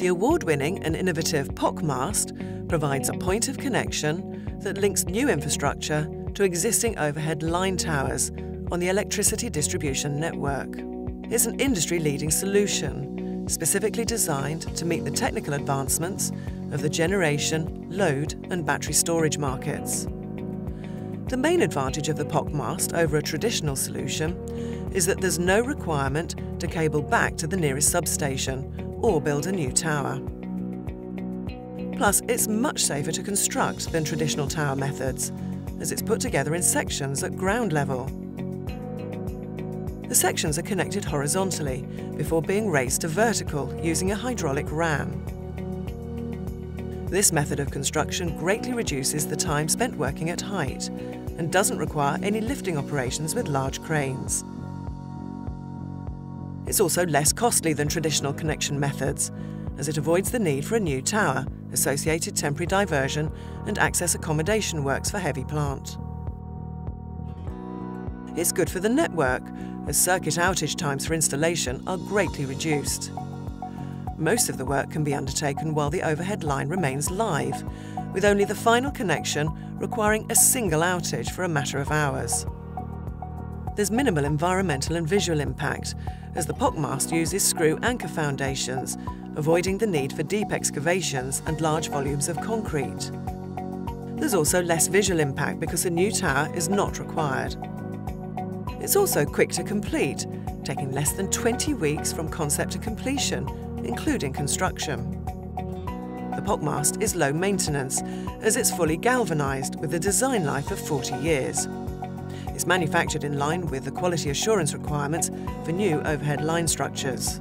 The award-winning and innovative POCmast provides a point of connection that links new infrastructure to existing overhead line towers on the electricity distribution network. It's an industry-leading solution, specifically designed to meet the technical advancements of the generation, load and battery storage markets. The main advantage of the POCmast over a traditional solution is that there's no requirement to cable back to the nearest substation or build a new tower. Plus, it's much safer to construct than traditional tower methods, as it's put together in sections at ground level. The sections are connected horizontally before being raised to vertical using a hydraulic ram. This method of construction greatly reduces the time spent working at height and doesn't require any lifting operations with large cranes. It's also less costly than traditional connection methods, as it avoids the need for a new tower, associated temporary diversion and access accommodation works for heavy plant. It's good for the network, as circuit outage times for installation are greatly reduced. Most of the work can be undertaken while the overhead line remains live, with only the final connection requiring a single outage for a matter of hours. There's minimal environmental and visual impact, as the POCmast uses screw anchor foundations, avoiding the need for deep excavations and large volumes of concrete. There's also less visual impact because a new tower is not required. It's also quick to complete, taking less than 20 weeks from concept to completion, including construction. The POCmast is low maintenance, as it's fully galvanised with a design life of 40 years. Manufactured in line with the quality assurance requirements for new overhead line structures.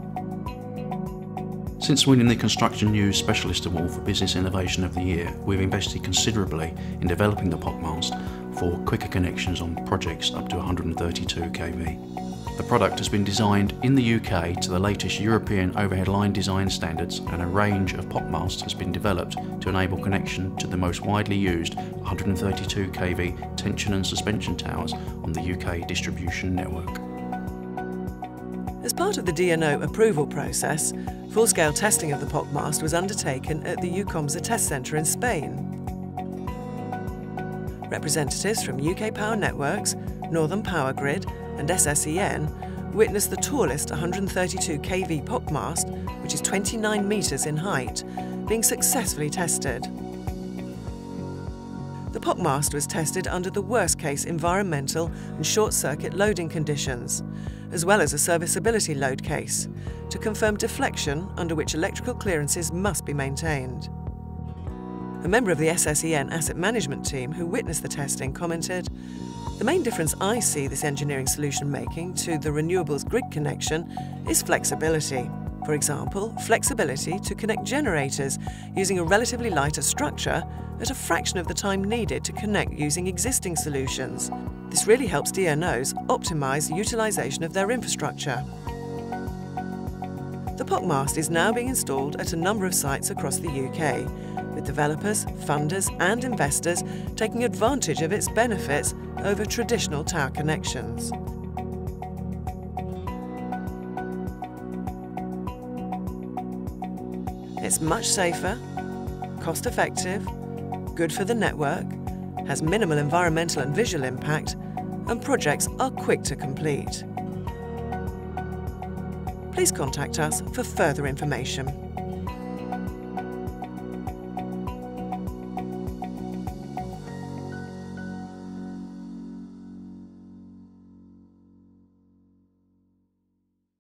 Since winning the Construction News Specialist Award for Business Innovation of the Year, we've invested considerably in developing the POCmast for quicker connections on projects up to 132 kV. The product has been designed in the UK to the latest European overhead line design standards and a range of POCmasts has been developed to enable connection to the most widely used 132 kV tension and suspension towers on the UK distribution network. As part of the DNO approval process, full-scale testing of the POCmast was undertaken at the EUCOMSA test centre in Spain. Representatives from UK Power Networks, Northern Power Grid and SSEN witnessed the tallest 132 kV POCmast, which is 29 metres in height, being successfully tested. The POCmast was tested under the worst-case environmental and short-circuit loading conditions, as well as a serviceability load case, to confirm deflection under which electrical clearances must be maintained. A member of the SSEN asset management team who witnessed the testing commented, the main difference I see this engineering solution making to the renewables grid connection is flexibility. For example, flexibility to connect generators using a relatively lighter structure at a fraction of the time needed to connect using existing solutions. This really helps DNOs optimise utilisation of their infrastructure. The POCmast is now being installed at a number of sites across the UK, with developers, funders and investors taking advantage of its benefits over traditional tower connections. It's much safer, cost effective, good for the network, has minimal environmental and visual impact, and projects are quick to complete. Please contact us for further information.